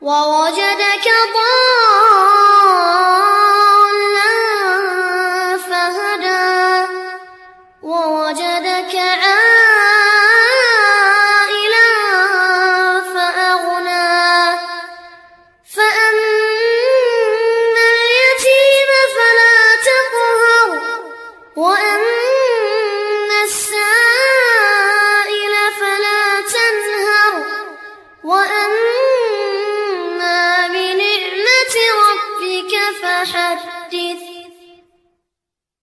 ووجدك ضالا فهدى ووجدك عائلا فأغنى. فأما اليتيم فلا تقهر وأما فحدث